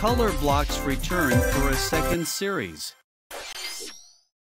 color blocks return for a second series.